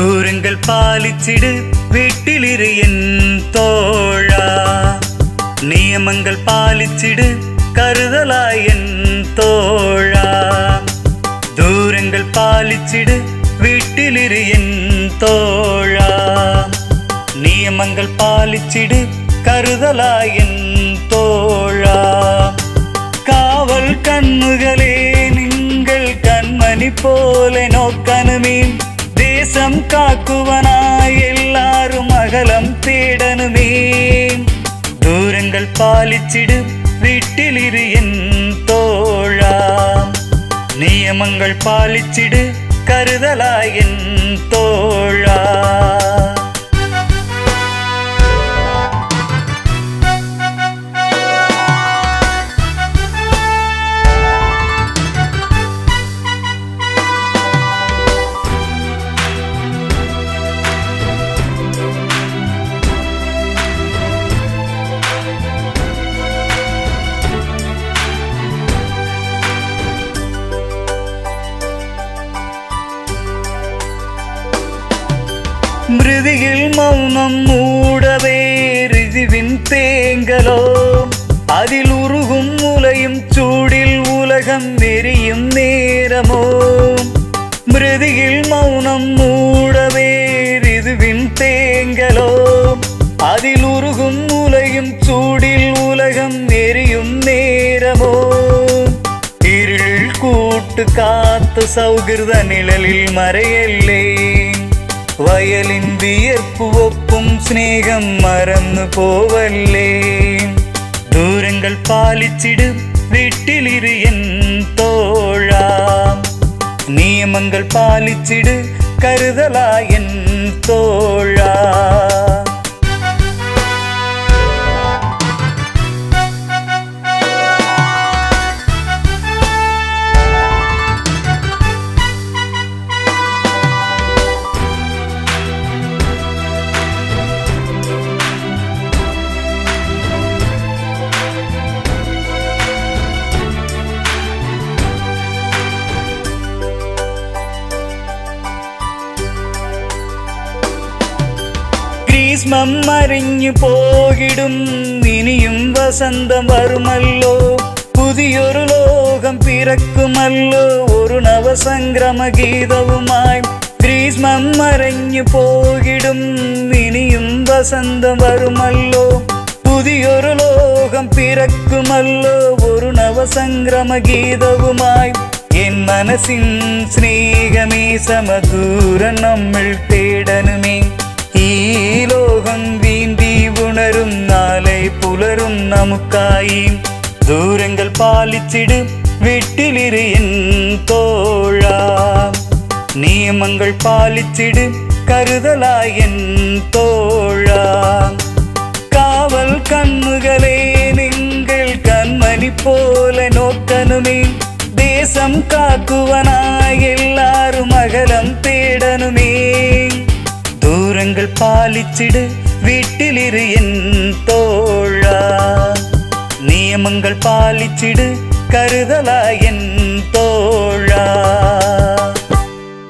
தூரங்கள் பாலிச்சிடு வீட்டிலிரு என் தோழா. நியமங்கள் பாலிச்சிடு கருதலா என் தோழா. தூரங்கள் பாலிச்சிடு வீட்டிலிரு என் தோழா. நியமங்கள் பாலிச்சிடு கருதலா என் தோழா. காவல் கண்ணுகளே நீங்கள் கண்மணி போ நெஞ்சம் காக்குவனாய் எல்லாரும் அகலம் தேடனுமே தூரங்கள் பாலிச்சிடு வீட்டிலிரு என் தோழா. நியமங்கள் பாலிச்சிடு கருதலாய் என் தோழா. இறுதியில் மௌனம் மூடவே ரிஜிவின் தேங்கலோ. அதில் உருகும் உலையும் சூடில் உலகம் நெறியும் நேரமோ. மிருதியில் மௌனம் மூடவே ரிதுவின் தேங்கலோ. அதில் உருகும் உலையும் சூடில் உலகம் நெறியும் நேரமோ. இருள் கூட்டு காத்து சௌகிருத நிழலில் மறையல்லே. வயலின் வியர்ப்பு ஒப்பும் சிநேகம் மறந்து போவல்லே தூரங்கள் பாலிச்சிடு வீட்டிலிரு என் தோழா நியமங்கள் பாலிச்சிடு கருதலா ഗ്രീഷ്മം മറിഞ്ഞു പോകിടും ഇനിയും വസന്തം വരുമല്ലോ പുതിയൊരു ലോകം പിറക്കുമല്ലോ ഒരു നവസംക്രമ ഗീതവുമായി ഗ്രീഷ്മം മറഞ്ഞു പോകിടും ഇനിയും വസന്തം വരുമല്ലോ പുതിയൊരു ലോകം പിറക്കുമല്ലോ ഒരു നവസംക്രമ ഗീതവുമായി എൻ മനസ്സിൻ സ്നേഹമേ സമദൂരം നമ്മൾ തേടനുമേ ഈ ലോകം വീണ്ടി ഉണരും നാളെ പുലരും നമുക്കായി ദൂരങ്ങൾ പാലിച്ചിട് വീട്ടിലിരു എൻ തോഴാ നിയമങ്ങൾ പാലിച്ചിട് കരുതലായി എൻ തോഴാ കാവൽ കണ്ണുകളെ നിങ്ങൾ കൺമണി പോലെ നോക്കണമേ ദേശം കാക്കുവനായി എല്ലാരും பாலிச்சிடு வீட்டிலிரு என் தோழா. நியமங்கள் பாலிச்சிடு கருதலா என்